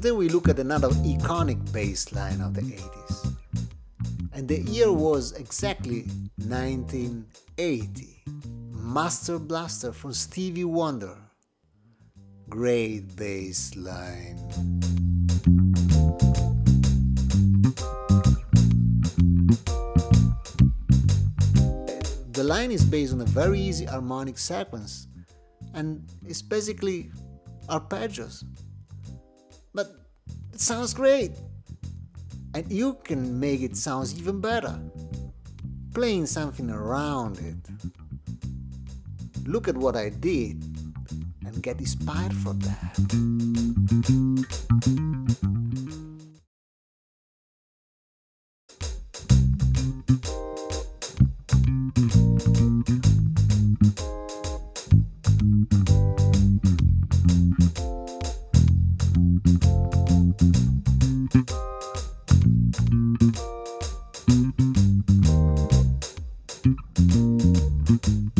Today we look at another iconic bass line of the 80s. And the year was exactly 1980. Master Blaster from Stevie Wonder. Great bass line. Line is based on a very easy harmonic sequence and it's basically arpeggios. But it sounds great! And you can make it sound even better, playing something around it. Look at what I did and get inspired from that. Thank you.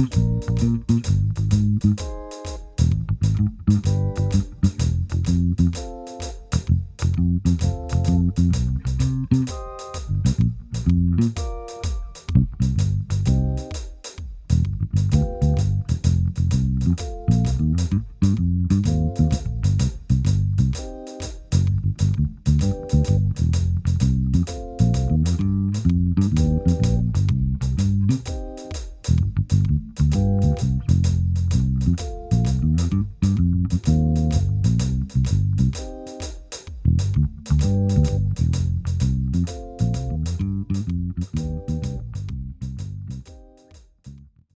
Thank you.